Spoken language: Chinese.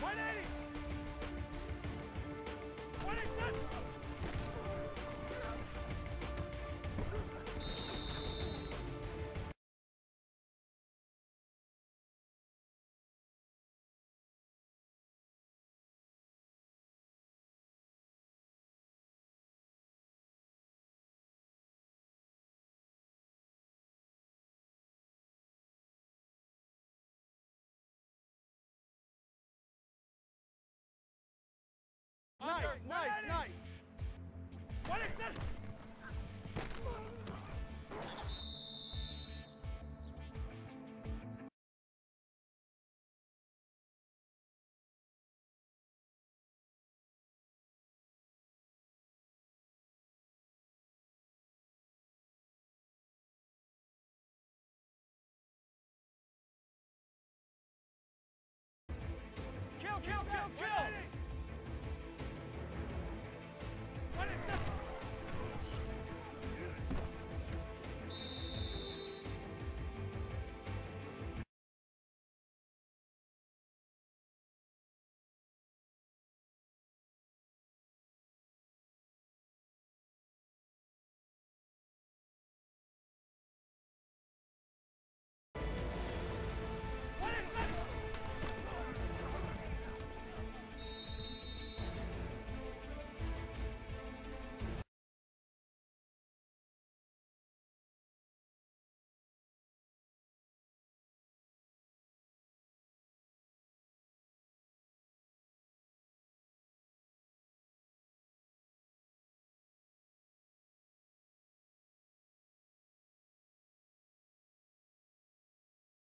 快点